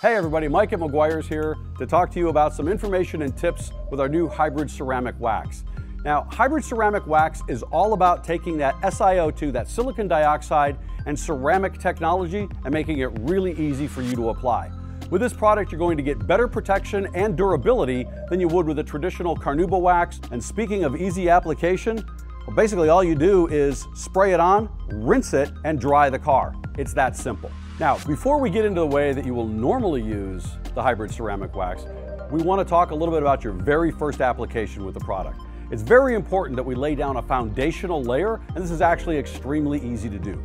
Hey everybody, Mike at Meguiar's here to talk to you about some information and tips with our new hybrid ceramic wax. Now, hybrid ceramic wax is all about taking that SiO2, that silicon dioxide, and ceramic technology and making it really easy for you to apply. With this product, you're going to get better protection and durability than you would with a traditional carnauba wax. And speaking of easy application, well, basically all you do is spray it on, rinse it, and dry the car. It's that simple. Now, before we get into the way that you will normally use the hybrid ceramic wax, we want to talk a little bit about your very first application with the product. It's very important that we lay down a foundational layer, and this is actually extremely easy to do.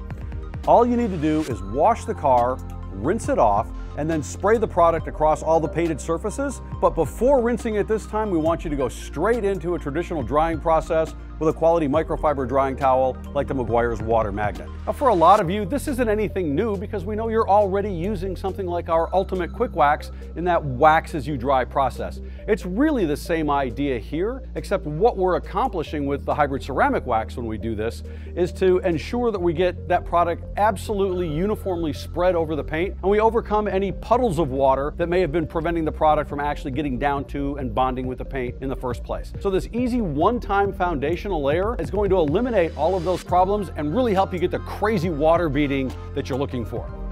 All you need to do is wash the car, rinse it off, and then spray the product across all the painted surfaces. But before rinsing it this time, we want you to go straight into a traditional drying process with a quality microfiber drying towel like the Meguiar's Water Magnet. Now for a lot of you, this isn't anything new because we know you're already using something like our Ultimate Quik Wax in that wax as you dry process. It's really the same idea here, except what we're accomplishing with the hybrid ceramic wax when we do this is to ensure that we get that product absolutely uniformly spread over the paint and we overcome any puddles of water that may have been preventing the product from actually getting down to and bonding with the paint in the first place. So this easy one-time foundational layer is going to eliminate all of those problems and really help you get the crazy water beading that you're looking for.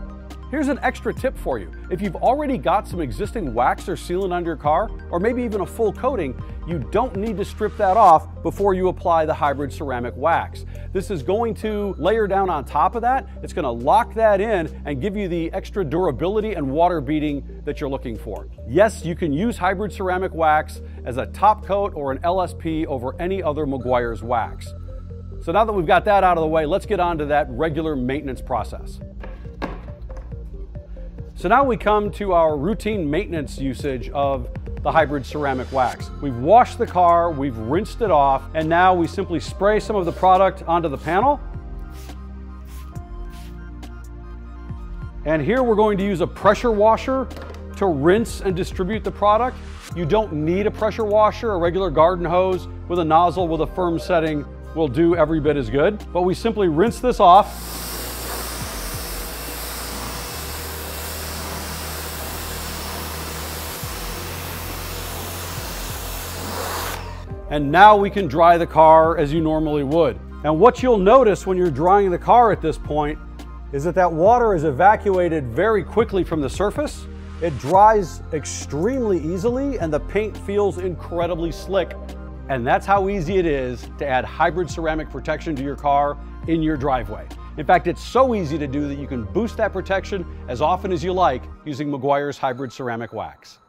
Here's an extra tip for you. If you've already got some existing wax or sealant on your car, or maybe even a full coating, you don't need to strip that off before you apply the hybrid ceramic wax. This is going to layer down on top of that. It's gonna lock that in and give you the extra durability and water beading that you're looking for. Yes, you can use hybrid ceramic wax as a top coat or an LSP over any other Meguiar's wax. So now that we've got that out of the way, let's get on to that regular maintenance process. So now we come to our routine maintenance usage of the hybrid ceramic wax. We've washed the car, we've rinsed it off, and now we simply spray some of the product onto the panel. And here we're going to use a pressure washer to rinse and distribute the product. You don't need a pressure washer. A regular garden hose with a nozzle with a firm setting will do every bit as good. But we simply rinse this off And now we can dry the car as you normally would. And what you'll notice when you're drying the car at this point is that that water is evacuated very quickly from the surface. It dries extremely easily and the paint feels incredibly slick. And that's how easy it is to add hybrid ceramic protection to your car in your driveway. In fact, it's so easy to do that you can boost that protection as often as you like using Meguiar's Hybrid Ceramic Wax.